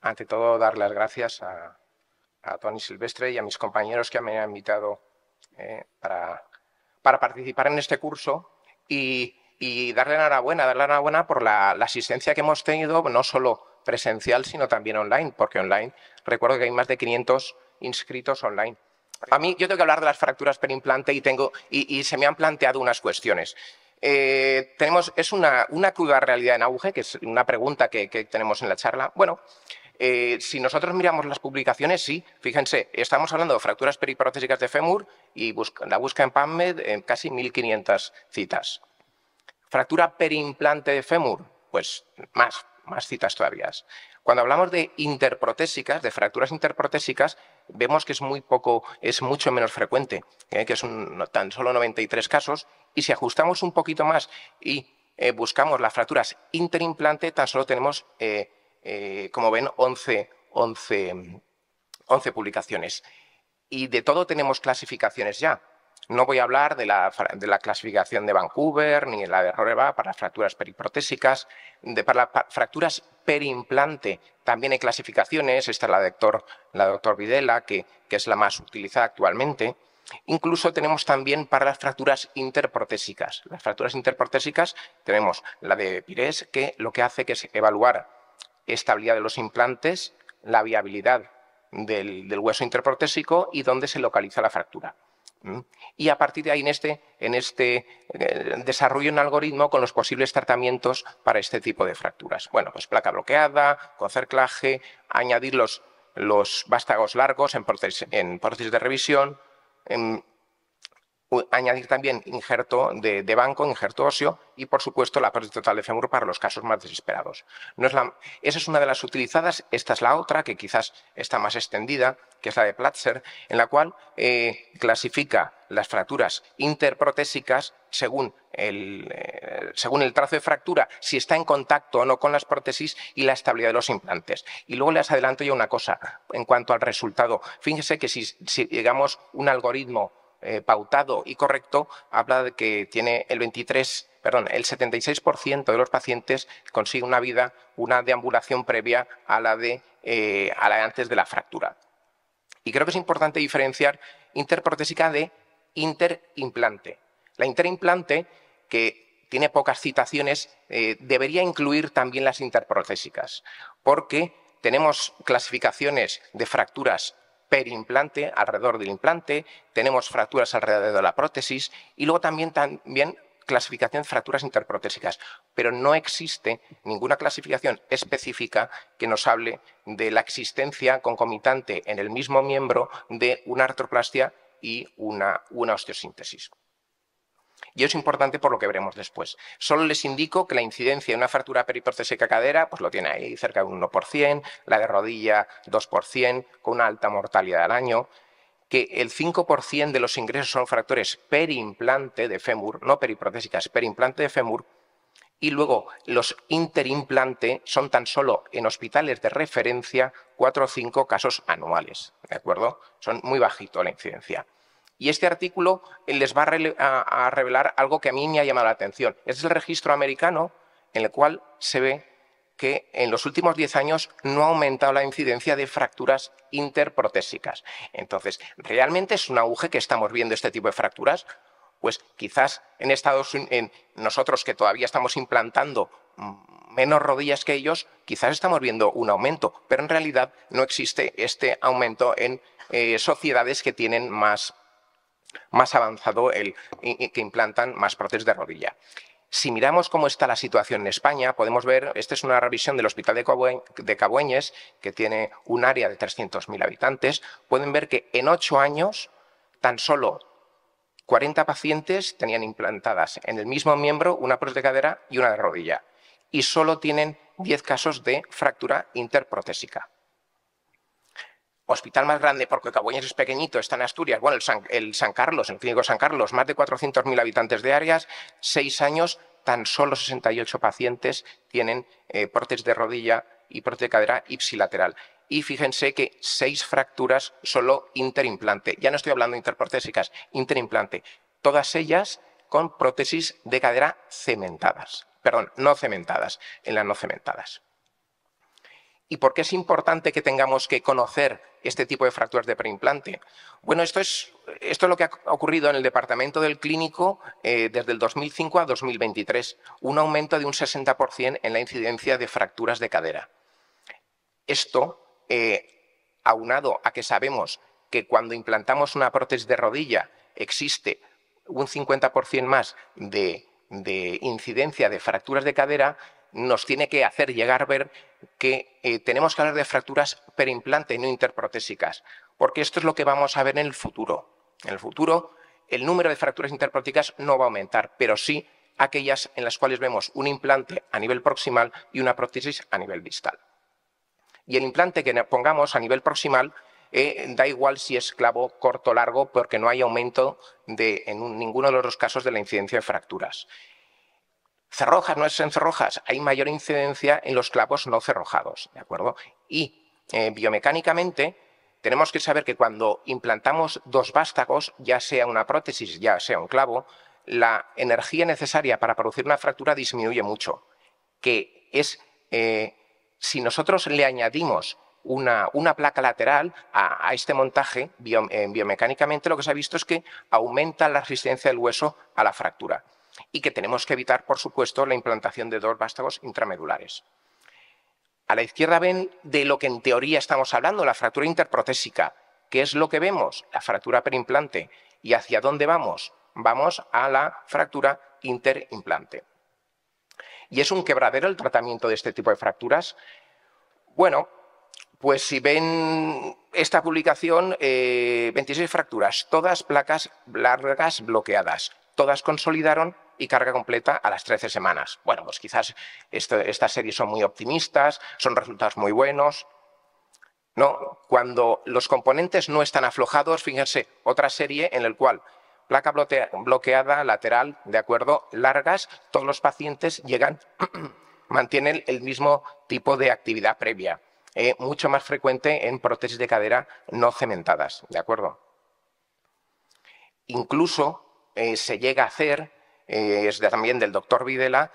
ante todo, dar las gracias a, Tony Silvestre y a mis compañeros que me han invitado eh, para, participar en este curso y, y darle enhorabuena, darle enhorabuena por la, asistencia que hemos tenido, no solo presencial, sino también online, porque online recuerdo que hay más de 500 inscritos online. A mí, yo tengo que hablar de las fracturas perimplante y, tengo, y, se me han planteado unas cuestiones. Eh, tenemos, es una, una, cruda realidad en auge, que es una pregunta que tenemos en la charla. Bueno, eh, si nosotros miramos las publicaciones, sí, fíjense, estamos hablando de fracturas periprotésicas de fémur y la busca en PubMed en casi 1.500 citas. Fractura perimplante de fémur, pues más, más citas todavía. Cuando hablamos de interprotésicas, de fracturas interprotésicas, vemos que es muy poco, es mucho menos frecuente, ¿eh? que es tan solo 93 casos, y si ajustamos un poquito más y eh, buscamos las fracturas interimplante, tan solo tenemos como ven, 11, 11, 11 publicaciones. Y de todo tenemos clasificaciones ya. No voy a hablar de la, de la, clasificación de Vancouver ni la de Roreva para fracturas periprotésicas. De, para las fracturas perimplante también hay clasificaciones. Esta es la doctor, la doctor Videla, que, que, es la más utilizada actualmente. Incluso tenemos también para las fracturas interprotésicas. Las fracturas interprotésicas tenemos la de Pires, que lo que hace que es evaluar estabilidad de los implantes, la viabilidad del, hueso interprotésico y dónde se localiza la fractura. Y a partir de ahí, en este, en este eh, desarrollo un algoritmo con los posibles tratamientos para este tipo de fracturas. Bueno, pues placa bloqueada, concerclaje, añadir los, los vástagos largos en prótesis de revisión, añadir también injerto de, banco, injerto óseo y, por supuesto, la prótesis total de fémur para los casos más desesperados. Esa es una de las utilizadas, esta es la otra, que quizás está más extendida, que es la de Platzer, en la cual eh, clasifica las fracturas interprotésicas según el, eh, según el trazo de fractura, si está en contacto o no con las prótesis y la estabilidad de los implantes. Y luego les adelanto ya una cosa en cuanto al resultado. Fíjense que si, si llegamos un algoritmo eh, pautado y correcto, habla de que tiene el 23, perdón, el 76% de los pacientes consigue una vida, una deambulación previa a la de, eh, a la antes de la fractura. Y creo que es importante diferenciar interprotésica de interimplante. La interimplante, que tiene pocas citaciones, eh, debería incluir también las interprotésicas, porque tenemos clasificaciones de fracturas perimplante, alrededor del implante, tenemos fracturas alrededor de la prótesis y luego también, también clasificación de fracturas interprotésicas, pero no existe ninguna clasificación específica que nos hable de la existencia concomitante en el mismo miembro de una artroplastia y una, una osteosíntesis. Y es importante por lo que veremos después. Solo les indico que la incidencia de una fractura periprocésica cadera, pues lo tiene ahí cerca de un 1%, la de rodilla 2%, con una alta mortalidad al año, que el 5% de los ingresos son fractures perimplante de fémur, no periprocésicas, perimplante de fémur, y luego los interimplante son tan solo en hospitales de referencia 4 o 5 casos anuales, ¿de acuerdo? Son muy bajito la incidencia. Y este artículo les va a, revelar algo que a mí me ha llamado la atención. Es el registro americano en el cual se ve que en los últimos 10 años no ha aumentado la incidencia de fracturas interprotésicas. Entonces, ¿realmente es un auge que estamos viendo este tipo de fracturas? Pues quizás en Estados Unidos, nosotros que todavía estamos implantando menos rodillas que ellos, quizás estamos viendo un aumento, pero en realidad no existe este aumento en eh, sociedades que tienen más más avanzado el, que implantan más prótesis de rodilla. Si miramos cómo está la situación en España, podemos ver, esta es una revisión del Hospital de Cabueñes, que tiene un área de 300.000 habitantes, pueden ver que en ocho años tan solo 40 pacientes tenían implantadas en el mismo miembro una prótesis de cadera y una de rodilla, y solo tienen 10 casos de fractura interprotésica hospital más grande, porque Cabueñes es pequeñito, está en Asturias, bueno, el San, Carlos, el Clínico San Carlos, más de 400.000 habitantes de áreas, seis años, tan solo 68 pacientes tienen eh, prótesis de rodilla y prótesis de cadera ipsilateral. Y fíjense que seis fracturas solo interimplante. Ya no estoy hablando de interprotésicas, interimplante. Todas ellas con prótesis de cadera cementadas. Perdón, no cementadas, en las no cementadas. ¿Y por qué es importante que tengamos que conocer este tipo de fracturas de preimplante? Bueno, esto es, esto es lo que ha ocurrido en el departamento del clínico eh, desde el 2005 a 2023, un aumento de un 60% en la incidencia de fracturas de cadera. Esto, eh, aunado a que sabemos que cuando implantamos una prótesis de rodilla existe un 50% más de, de incidencia de fracturas de cadera, nos tiene que hacer llegar ver que eh, tenemos que hablar de fracturas perimplante y no interprotésicas, porque esto es lo que vamos a ver en el futuro. En el futuro, el número de fracturas interprotésicas no va a aumentar, pero sí aquellas en las cuales vemos un implante a nivel proximal y una prótesis a nivel distal. Y el implante que pongamos a nivel proximal eh, da igual si es clavo corto o largo, porque no hay aumento de, en ninguno de los casos de la incidencia de fracturas. Cerrojas, no es en cerrojas, hay mayor incidencia en los clavos no cerrojados, ¿de acuerdo? Y eh, biomecánicamente tenemos que saber que cuando implantamos dos vástagos, ya sea una prótesis, ya sea un clavo, la energía necesaria para producir una fractura disminuye mucho, que es, eh, si nosotros le añadimos una, placa lateral a, este montaje, eh, biomecánicamente lo que se ha visto es que aumenta la resistencia del hueso a la fractura y que tenemos que evitar, por supuesto, la implantación de dos vástagos intramedulares. A la izquierda ven de lo que en teoría estamos hablando, la fractura interprotésica. ¿Qué es lo que vemos? La fractura perimplante. ¿Y hacia dónde vamos? Vamos a la fractura interimplante. ¿Y es un quebradero el tratamiento de este tipo de fracturas? Bueno, pues si ven esta publicación, 26 eh, fracturas, todas placas largas bloqueadas, todas consolidaron y carga completa a las 13 semanas. Bueno, pues quizás estas series son muy optimistas, son resultados muy buenos. No, cuando los componentes no están aflojados, fíjense, otra serie en la cual placa bloqueada lateral, de acuerdo, largas, todos los pacientes llegan, mantienen el mismo tipo de actividad previa, eh, mucho más frecuente en prótesis de cadera no cementadas, de acuerdo. Incluso eh, se llega a hacer eh, es también del doctor Videla,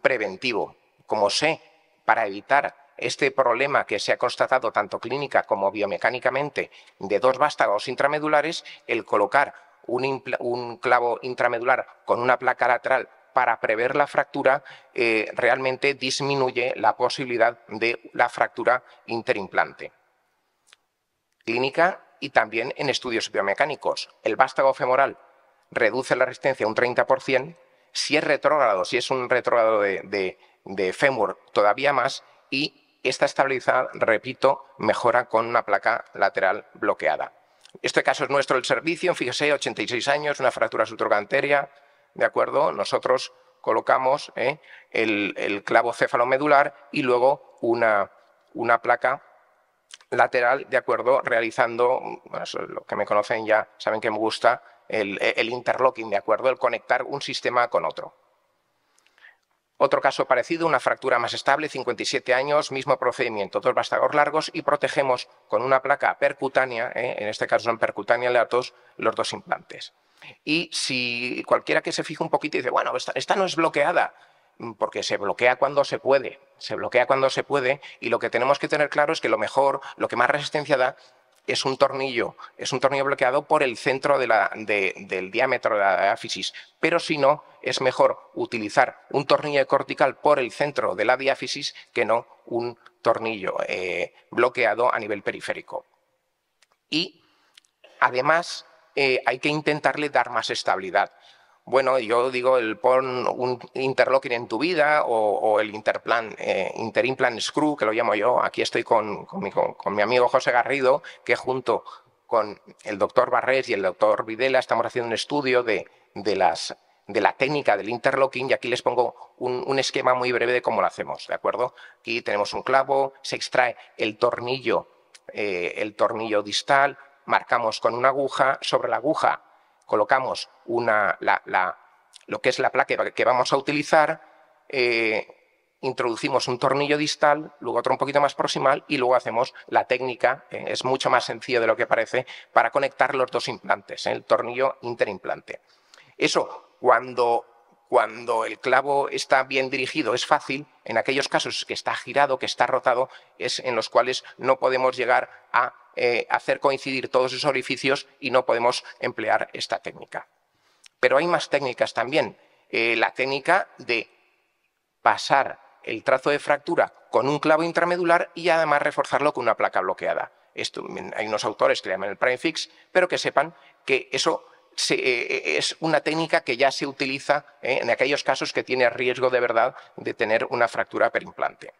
preventivo. Como sé, para evitar este problema que se ha constatado tanto clínica como biomecánicamente de dos vástagos intramedulares, el colocar un, clavo intramedular con una placa lateral para prever la fractura eh, realmente disminuye la posibilidad de la fractura interimplante. Clínica y también en estudios biomecánicos. El vástago femoral reduce la resistencia un 30%, si es retrógrado, si es un retrógrado de, de, fémur, todavía más, y esta estabilidad, repito, mejora con una placa lateral bloqueada. Este caso es nuestro el servicio, fíjese, 86 años, una fractura subtrocanteria, ¿de acuerdo? Nosotros colocamos ¿eh? el, clavo cefalomedular y luego una, una placa lateral, ¿de acuerdo? Realizando, bueno, lo que me conocen ya saben que me gusta, el, interlocking, ¿de acuerdo? El conectar un sistema con otro. Otro caso parecido, una fractura más estable, 57 años, mismo procedimiento, dos vástagos largos y protegemos con una placa percutánea, ¿eh? en este caso son percutánea leatos, los dos implantes. Y si cualquiera que se fije un poquito dice, bueno, esta no es bloqueada, porque se bloquea cuando se puede, se bloquea cuando se puede y lo que tenemos que tener claro es que lo mejor, lo que más resistencia da es un tornillo, es un tornillo bloqueado por el centro del diámetro de la diáfisis, pero si no, es mejor utilizar un tornillo cortical por el centro de la diáfisis que no un tornillo eh, bloqueado a nivel periférico. Y además eh, hay que intentarle dar más estabilidad. Bueno, yo digo, el pon un interlocking en tu vida o, el interplan, eh, interimplant screw, que lo llamo yo. Aquí estoy con, mi, amigo José Garrido, que junto con el doctor Barrés y el doctor Videla estamos haciendo un estudio de, las, de la técnica del interlocking y aquí les pongo un, esquema muy breve de cómo lo hacemos, ¿de acuerdo? Aquí tenemos un clavo, se extrae el tornillo, eh, el tornillo distal, marcamos con una aguja, sobre la aguja colocamos lo que es la placa que vamos a utilizar, eh, introducimos un tornillo distal, luego otro un poquito más proximal y luego hacemos la técnica, eh, es mucho más sencillo de lo que parece, para conectar los dos implantes, ¿eh? el tornillo interimplante. Eso, cuando, cuando el clavo está bien dirigido es fácil, en aquellos casos que está girado, que está rotado, es en los cuales no podemos llegar a eh, hacer coincidir todos esos orificios y no podemos emplear esta técnica. Pero hay más técnicas también. Eh, la técnica de pasar el trazo de fractura con un clavo intramedular y además reforzarlo con una placa bloqueada. Esto, hay unos autores que le llaman el prime fix, pero que sepan que eso eh, es una técnica que ya se utiliza en aquellos casos que tiene riesgo de verdad de tener una fractura perimplante.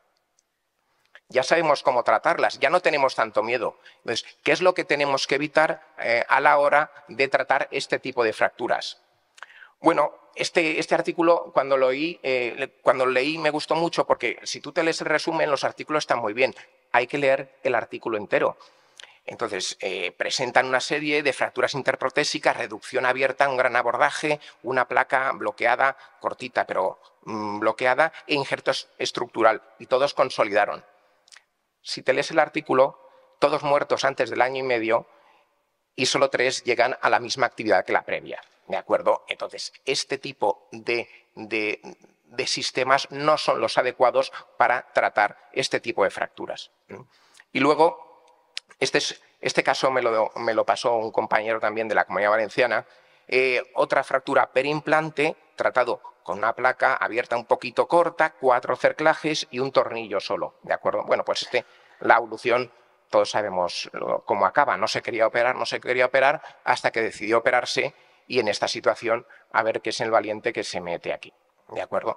Ya sabemos cómo tratarlas, ya no tenemos tanto miedo. Entonces, ¿qué es lo que tenemos que evitar a la hora de tratar este tipo de fracturas? Bueno, este, este artículo, cuando lo, cuando lo leí, me gustó mucho porque si tú te lees el resumen, los artículos están muy bien. Hay que leer el artículo entero. Entonces, eh, presentan una serie de fracturas interprotésicas, reducción abierta, un gran abordaje, una placa bloqueada, cortita, pero mm, bloqueada, e injerto estructural, y todos consolidaron. Si te lees el artículo, todos muertos antes del año y medio, y solo tres llegan a la misma actividad que la previa. ¿De acuerdo? Entonces, este tipo de, de sistemas no son los adecuados para tratar este tipo de fracturas. Y luego, este, este caso me lo, pasó un compañero también de la Comunidad Valenciana. Eh, otra fractura perimplante, tratado con una placa abierta un poquito corta, cuatro cerclajes y un tornillo solo. ¿De acuerdo? Bueno, pues este, la evolución, todos sabemos cómo acaba. No se quería operar, no se quería operar, hasta que decidió operarse y en esta situación a ver qué es el valiente que se mete aquí. ¿De acuerdo?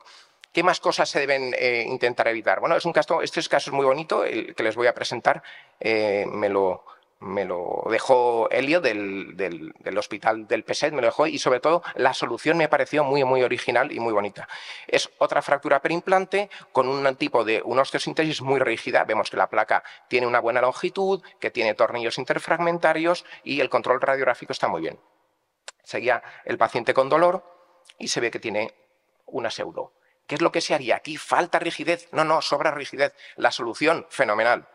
¿Qué más cosas se deben eh, intentar evitar? Bueno, es un caso, este caso es muy bonito, el que les voy a presentar. Eh, me, lo, me lo dejó Helio del, del, hospital del PESET, me lo dejó y sobre todo la solución me pareció muy, muy original y muy bonita. Es otra fractura perimplante con un tipo de una osteosíntesis muy rígida. Vemos que la placa tiene una buena longitud, que tiene tornillos interfragmentarios y el control radiográfico está muy bien. Seguía el paciente con dolor y se ve que tiene una pseudo. ¿Qué es lo que se haría? Aquí falta rigidez. No, no, sobra rigidez. La solución, fenomenal.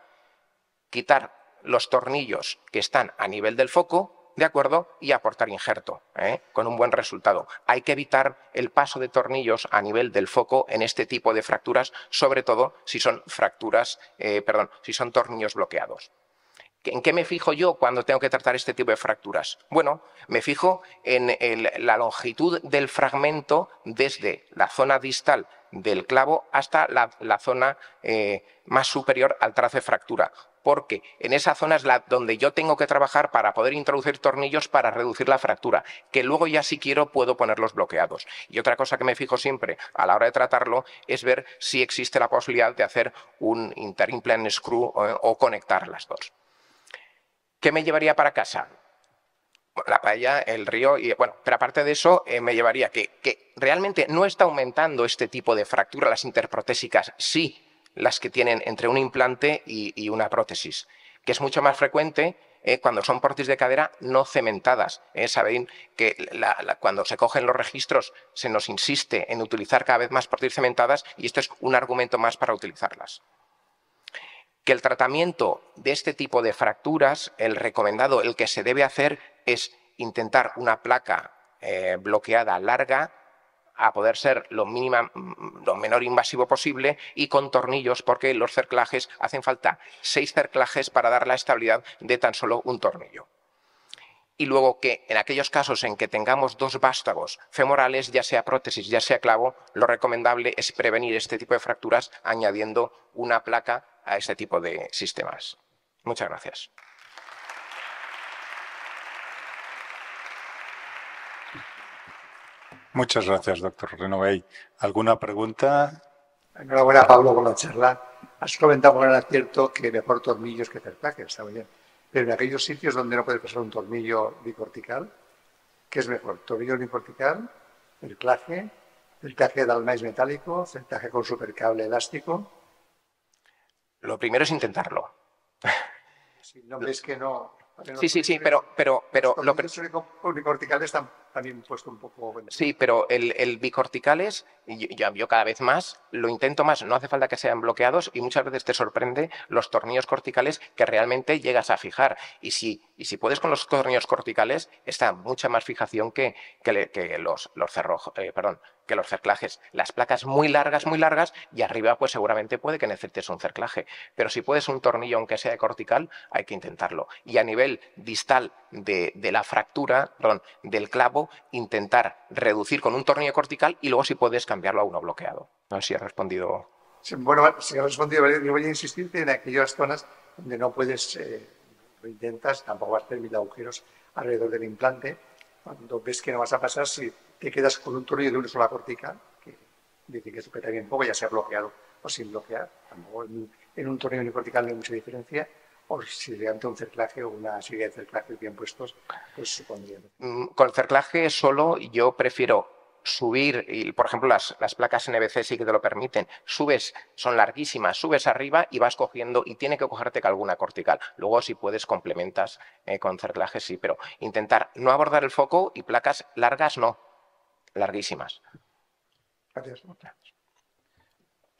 Quitar los tornillos que están a nivel del foco, ¿de acuerdo? Y aportar injerto, ¿eh? con un buen resultado. Hay que evitar el paso de tornillos a nivel del foco en este tipo de fracturas, sobre todo si son fracturas, eh, perdón, si son tornillos bloqueados. ¿En qué me fijo yo cuando tengo que tratar este tipo de fracturas? Bueno, me fijo en la longitud del fragmento desde la zona distal del clavo hasta la, zona eh, más superior al trazo de fractura, porque en esa zona es la donde yo tengo que trabajar para poder introducir tornillos para reducir la fractura, que luego ya si quiero puedo ponerlos bloqueados. Y otra cosa que me fijo siempre a la hora de tratarlo es ver si existe la posibilidad de hacer un interimplant screw o conectar las dos. ¿Qué me llevaría para casa? La paella, el río, y bueno, pero aparte de eso, eh, me llevaría que, que realmente no está aumentando este tipo de fracturas, las interprotésicas, sí las que tienen entre un implante y, una prótesis, que es mucho más frecuente eh, cuando son prótesis de cadera no cementadas. Eh. Saben que cuando se cogen los registros se nos insiste en utilizar cada vez más prótesis cementadas y esto es un argumento más para utilizarlas que el tratamiento de este tipo de fracturas, el recomendado, el que se debe hacer es intentar una placa eh, bloqueada larga a poder ser lo, mínima, lo menor invasivo posible y con tornillos porque los cerclajes hacen falta seis cerclajes para dar la estabilidad de tan solo un tornillo. Y luego que en aquellos casos en que tengamos dos vástagos femorales, ya sea prótesis, ya sea clavo, lo recomendable es prevenir este tipo de fracturas añadiendo una placa a este tipo de sistemas. Muchas gracias. Muchas gracias, doctor Renovey. ¿Alguna pregunta? Enhorabuena, Pablo, por la charla. Has comentado con el acierto que mejor tornillos que cerclaje, está muy bien. Pero en aquellos sitios donde no puedes pasar un tornillo bicortical, ¿qué es mejor? ¿Tornillo bicortical? ¿Cerclaje? ¿Cerclaje de almáis metálico? ¿Cerclaje con supercable elástico? Lo primero es intentarlo. Si no ves que no. sí, sí, sí, pero, pero, pero los lo unicorticales están también puesto un poco... Sí, pero el, el bicorticales, yo, yo, cada vez más lo intento más, no hace falta que sean bloqueados y muchas veces te sorprende los tornillos corticales que realmente llegas a fijar. Y si, y si puedes con los tornillos corticales, está mucha más fijación que, que, los, los cerrojos, eh, perdón, que los cerclajes. Las placas muy largas, muy largas, y arriba pues seguramente puede que necesites un cerclaje. Pero si puedes un tornillo, aunque sea de cortical, hay que intentarlo. Y a nivel distal de, la fractura, perdón, del clavo, intentar reducir con un tornillo cortical y luego si puedes cambiarlo a uno bloqueado. No sé si he respondido. bueno, si he respondido, yo voy a insistir en aquellas zonas donde no puedes, eh, lo intentas, tampoco vas a tener mil agujeros alrededor del implante. Cuando ves que no vas a pasar, si te quedas con un tornillo de una sola cortica, que dice que sujeta bien poco, ya sea bloqueado o sin bloquear. Tampoco en, un tornillo unicortical no hay mucha diferencia. O si un cerclaje o una serie de cerclajes bien puestos, pues supondría. Mm, con el cerclaje solo yo prefiero subir, y por ejemplo las, las, placas NBC sí que te lo permiten, subes, son larguísimas, subes arriba y vas cogiendo y tiene que cogerte alguna cortical. Luego si puedes complementas eh, con cerclajes sí, pero intentar no abordar el foco y placas largas no, larguísimas. Gracias.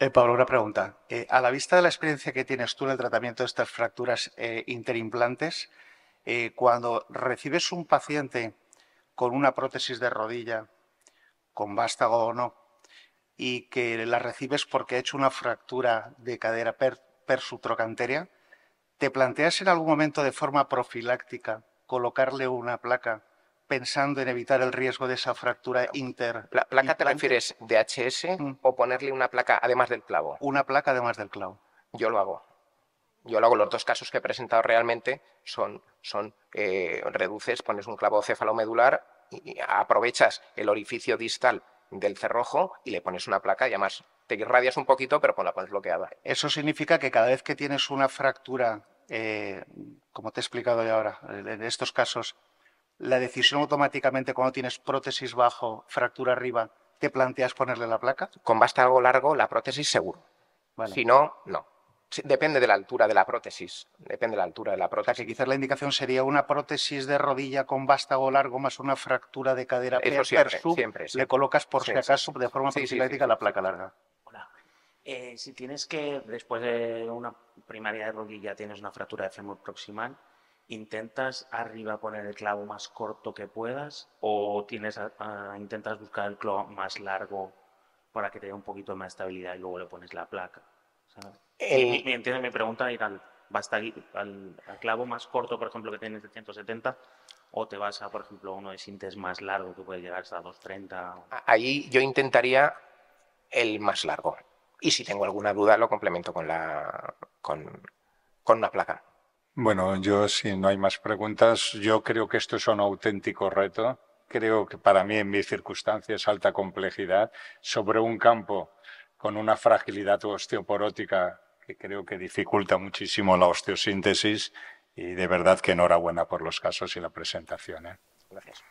Eh, Pablo, una pregunta. Eh, a la vista de la experiencia que tienes tú en el tratamiento de estas fracturas eh, interimplantes, cuando recibes un paciente con una prótesis de rodilla, con vástago o no, y que la recibes porque ha hecho una fractura de cadera per, persutrocanteria, ¿te planteas en algún momento de forma profiláctica colocarle una placa pensando en evitar el riesgo de esa fractura inter. ¿La placa te refieres de HS mm. o ponerle una placa además del clavo? Una placa además del clavo. Yo lo hago. Yo lo hago. Los dos casos que he presentado realmente son, son eh, reduces, pones un clavo cefalomedular y aprovechas el orificio distal del cerrojo y le pones una placa y además te irradias un poquito, pero la pones bloqueada. Eso significa que cada vez que tienes una fractura, eh, como te he explicado ya ahora, en estos casos, la decisión automáticamente cuando tienes prótesis bajo, fractura arriba, ¿te planteas ponerle la placa? Con algo largo, la prótesis seguro. Si no, no. Depende de la altura de la prótesis. Depende de la altura de la prótesis. que quizás la indicación sería una prótesis de rodilla con vástago largo más una fractura de cadera Eso siempre, siempre, Le colocas por si acaso de forma sí, la placa larga. Hola. Eh, si tienes que, después de una primaria de rodilla, tienes una fractura de fémur proximal, intentas arriba poner el clavo más corto que puedas o tienes intentas buscar el clavo más largo para que te dé un poquito más estabilidad y luego le pones la placa. Eh, ¿Me entiendes? Mi pregunta ir al, al, clavo más corto, por ejemplo, que tienes de 170 o te vas a, por ejemplo, uno de sintes más largo que puede llegar hasta 230. Ahí yo intentaría el más largo. Y si tengo alguna duda lo complemento con, la, con, con una placa. Bueno, yo si no hay más preguntas, yo creo que esto es un auténtico reto. Creo que para mí en mis circunstancias alta complejidad sobre un campo con una fragilidad osteoporótica que creo que dificulta muchísimo la osteosíntesis y de verdad que enhorabuena por los casos y la presentación. ¿eh? Gracias.